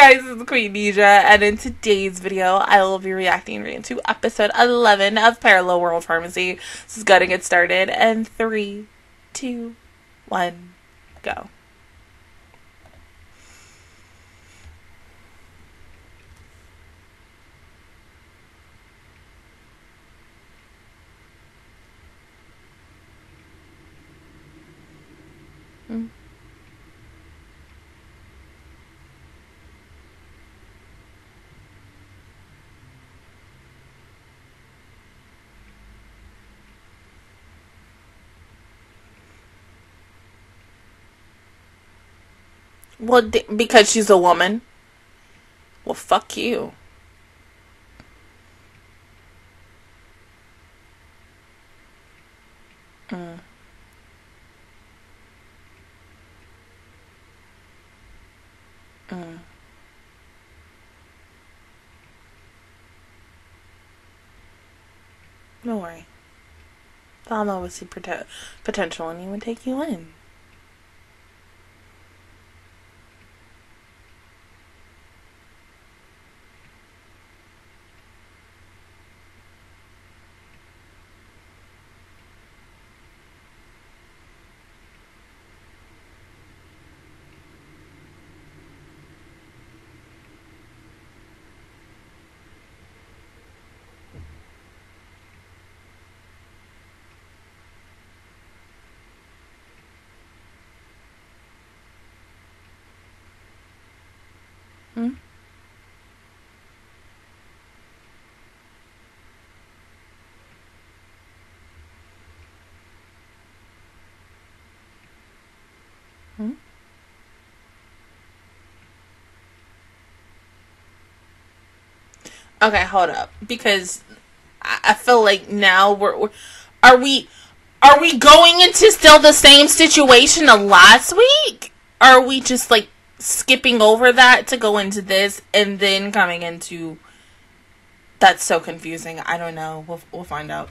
guys, this is Queendija, and in today's video, I will be reacting to episode 11 of Parallel World Pharmacy. This is gonna get started, and three, two, one, go. Well, d- because she's a woman. Well, fuck you. Mm. Mm. Don't worry. I'll see prote- potential and he would take you in. Hmm? Hmm? Okay, hold up. Because I, I feel like now we're, we're are we are we going into still the same situation of last week? Or are we just like skipping over that to go into this and then coming into that's so confusing. I don't know. We'll we'll find out.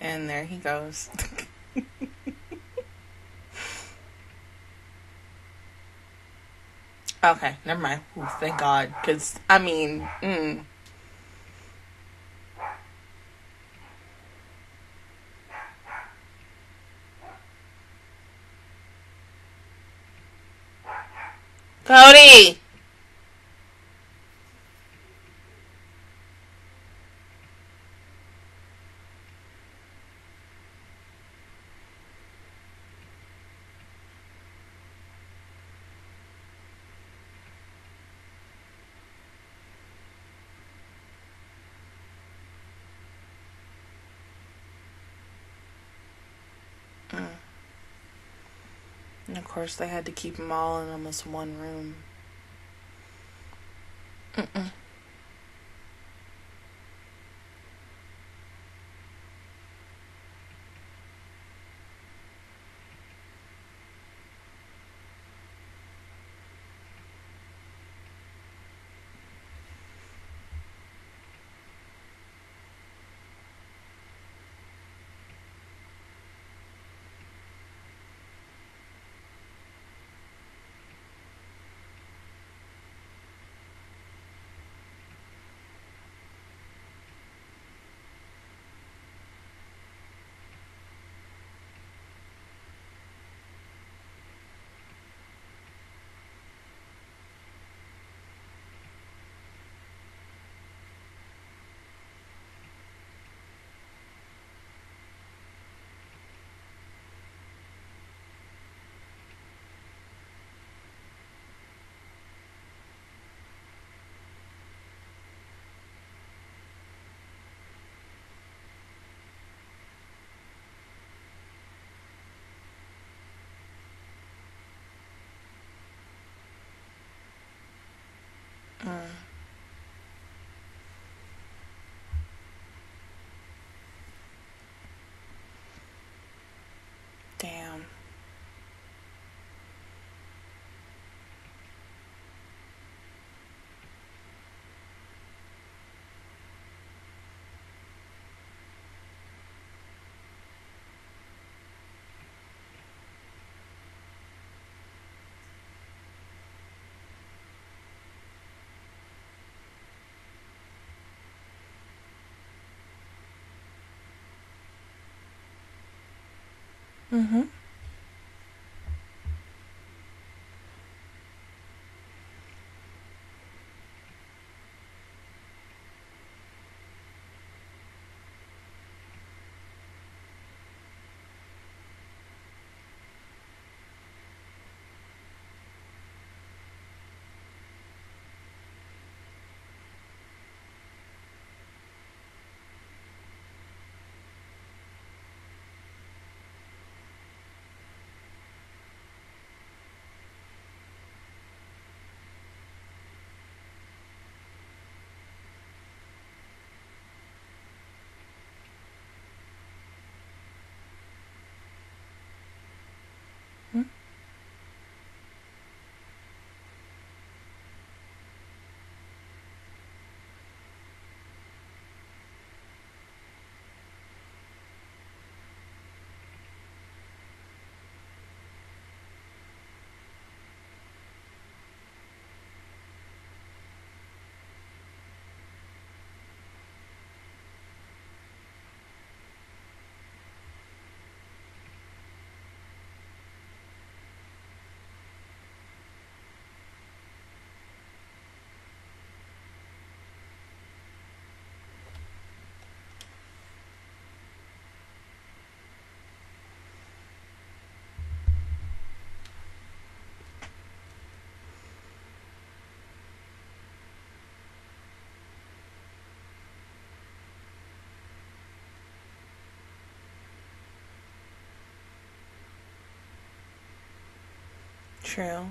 And there he goes. okay, never mind. Ooh, thank God. Because, I mean, mm. Cody! Mm. And of course, they had to keep them all in almost one room. Mm-mm. Damn. Mm-hmm. Hmm? True.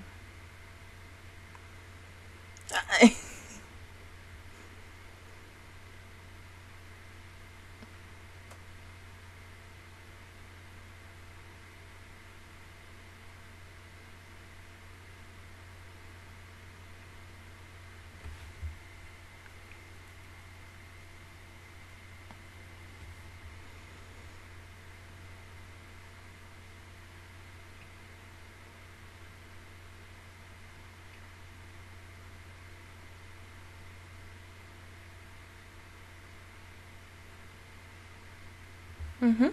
I- mm-hmm.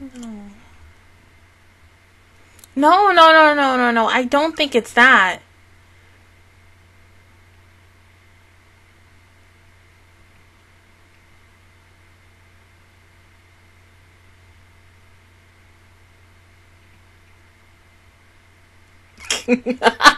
No. No, no, no, no, no. I don't think it's that.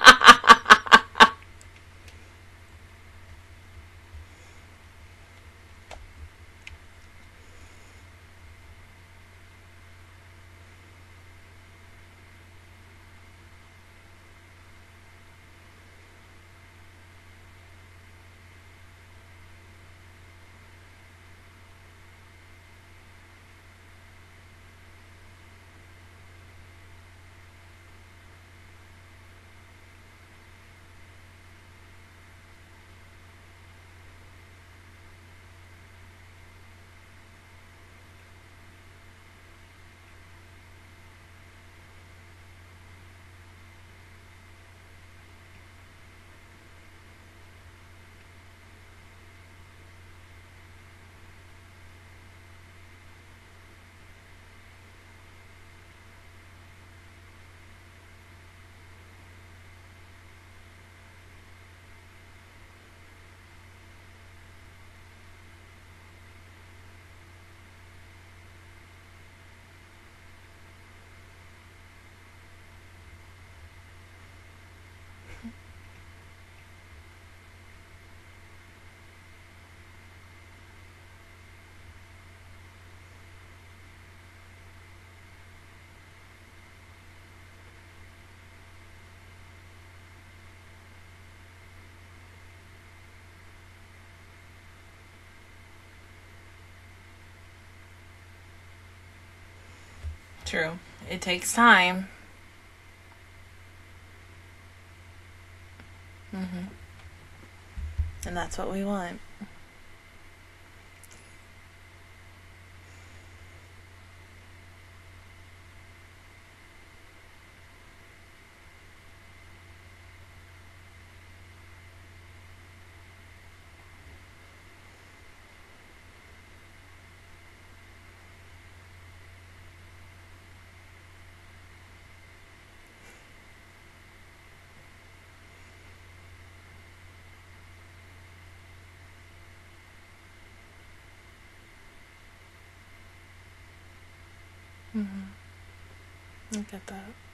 True. It takes time. hmm And that's what we want. Hmm I get that.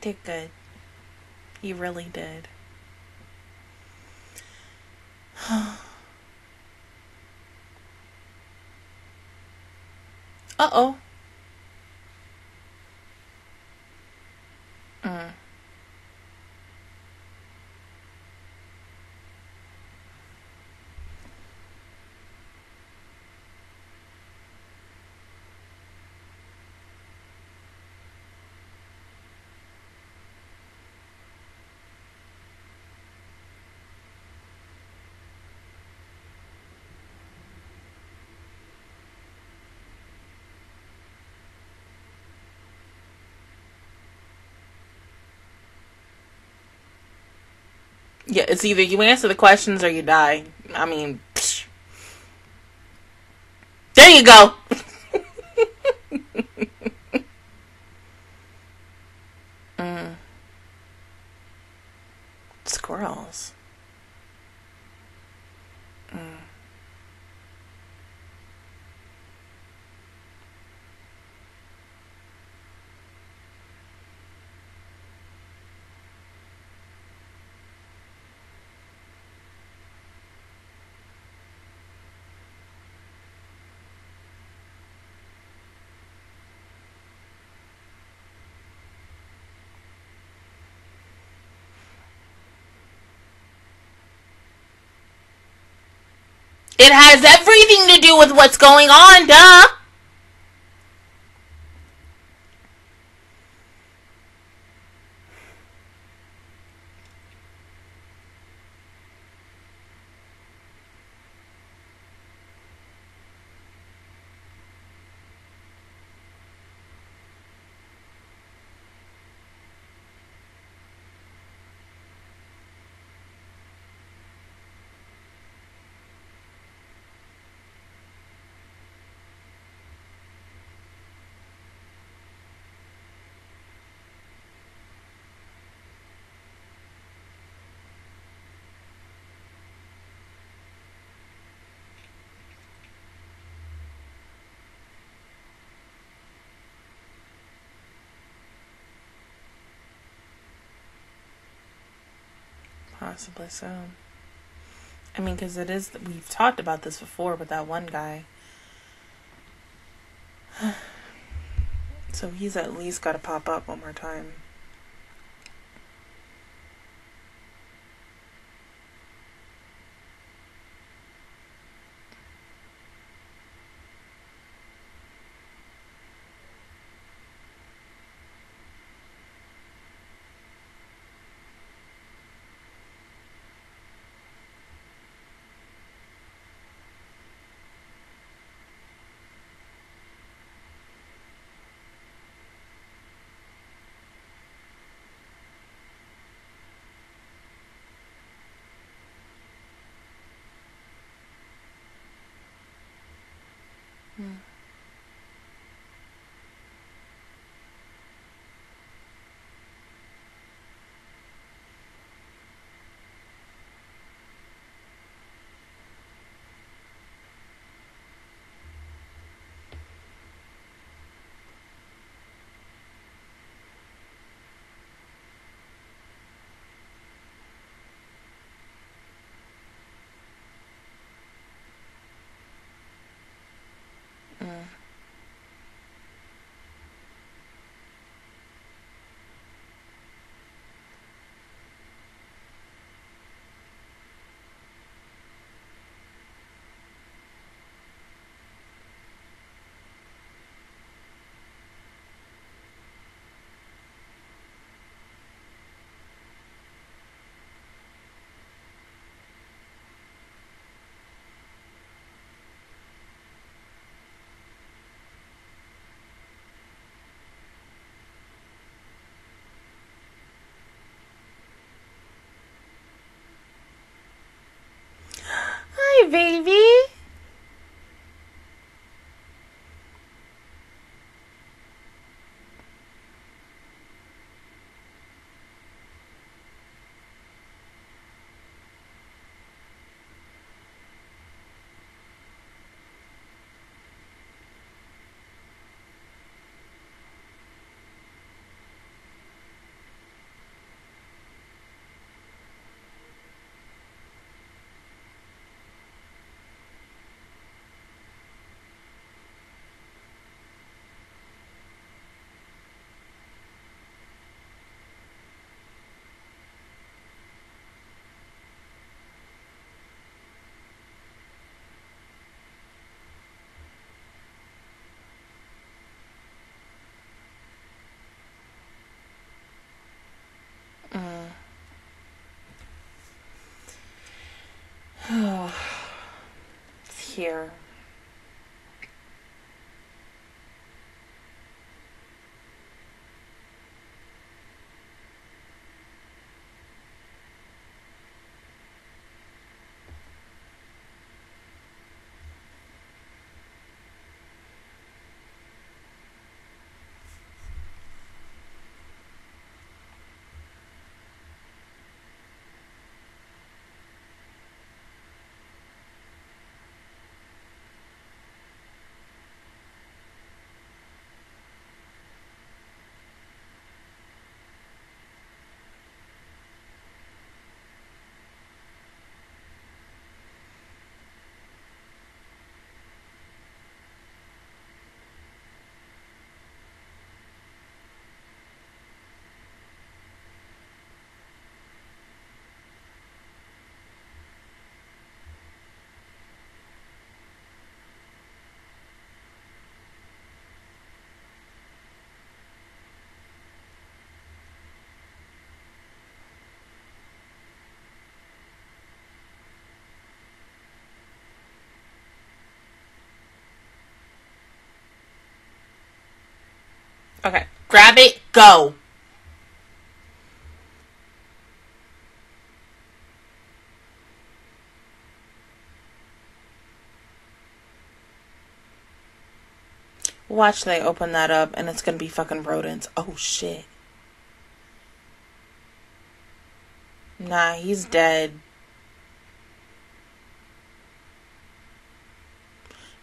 Did good. He really did. Uh oh. Mm. Yeah, it's either you answer the questions or you die. I mean, psh. there you go. mm. Squirrels. Mm. It has everything to do with what's going on, duh. Possibly so. Um, I mean, because it is, we've talked about this before with that one guy. So he's at least got to pop up one more time. Baby. Here. Okay. Grab it, go. Watch they open that up and it's gonna be fucking rodents. Oh shit. Nah, he's dead.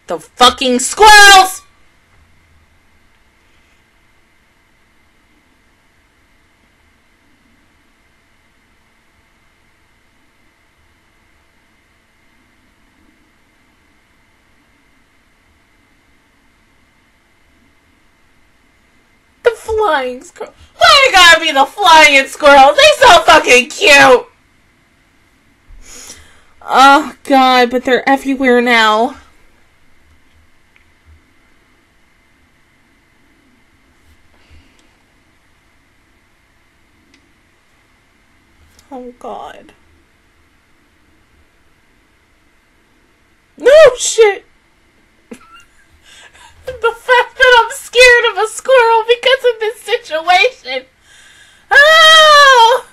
The fucking squirrels! The flying squirrel. Why it gotta be the flying squirrels? They so fucking cute! Oh god, but they're everywhere now. Oh god. No shit! the fact that I'm scared of a squirrel because of this situation. Oh!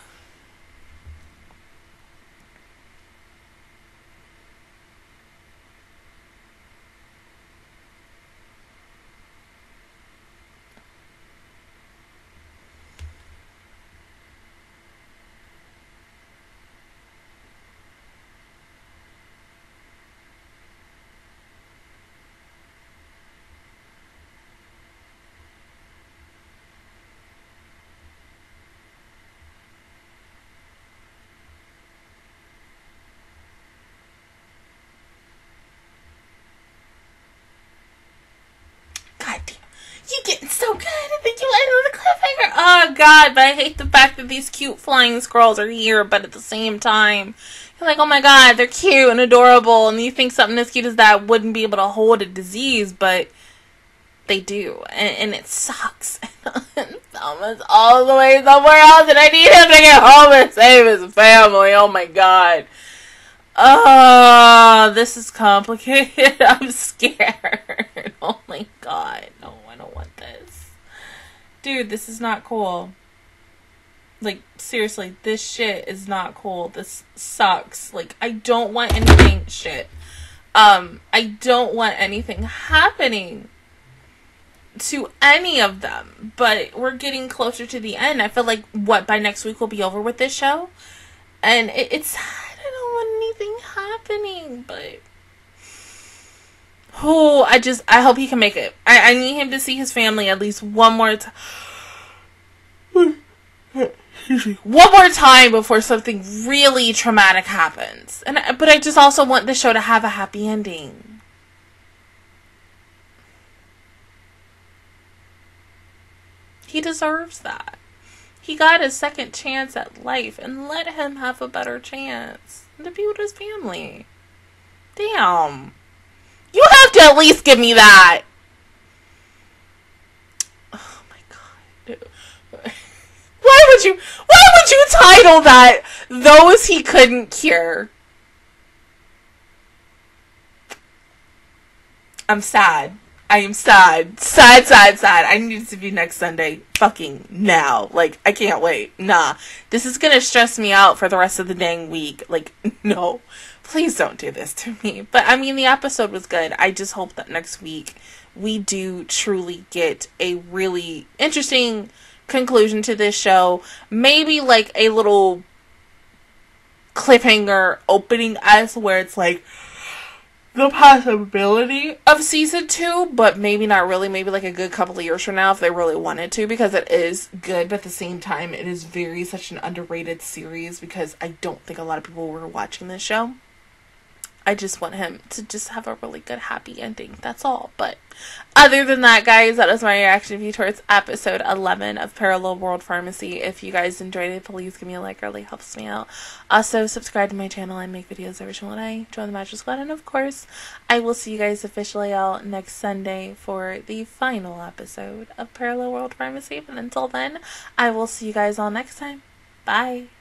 you getting so good, and then you end with a cliffhanger. Oh god, but I hate the fact that these cute flying squirrels are here, but at the same time, you're like, oh my god, they're cute and adorable, and you think something as cute as that wouldn't be able to hold a disease, but they do, and, and it sucks. Thomas all the way somewhere else, and I need him to get home and save his family. Oh my god. Oh, this is complicated. I'm scared. Oh my god. No, I don't want this. Dude, this is not cool. Like, seriously, this shit is not cool. This sucks. Like, I don't want anything shit. Um, I don't want anything happening to any of them. But we're getting closer to the end. I feel like what by next week we'll be over with this show. And it, it's sad. I don't want anything happening, but oh, I just I hope he can make it. I, I need him to see his family at least one more time. one more time before something really traumatic happens. And but I just also want the show to have a happy ending. He deserves that. He got a second chance at life and let him have a better chance to be with his family. Damn. You have to at least give me that. Oh my god. Why would you why would you title that those he couldn't cure? I'm sad. I am sad. Sad, sad, sad. I need it to be next Sunday. Fucking now. Like, I can't wait. Nah. This is gonna stress me out for the rest of the dang week. Like, no. Please don't do this to me. But I mean, the episode was good. I just hope that next week we do truly get a really interesting conclusion to this show. Maybe like a little cliffhanger opening us where it's like, the possibility of season two, but maybe not really. Maybe like a good couple of years from now if they really wanted to, because it is good, but at the same time, it is very such an underrated series because I don't think a lot of people were watching this show. I just want him to just have a really good happy ending. That's all. But other than that, guys, that is my reaction view towards episode 11 of Parallel World Pharmacy. If you guys enjoyed it, please give me a like. It really helps me out. Also, subscribe to my channel. I make videos every single day. Join the Mattress Squad. And of course, I will see you guys officially out next Sunday for the final episode of Parallel World Pharmacy. And until then, I will see you guys all next time. Bye.